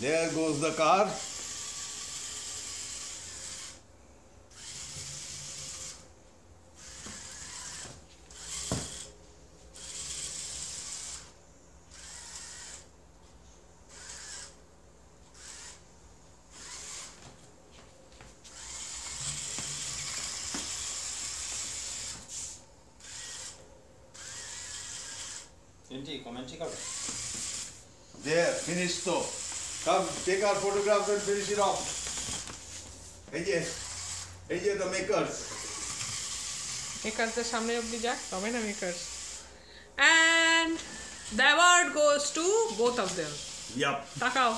There goes the car. Indeed, comment it out. There, finished though. Come, take our photographs and finish it off. এই যে এই যে the makers. মেকার্সদের সামনে অবধি যাক তবে না makers and the award goes to both of them Yup. তাকাও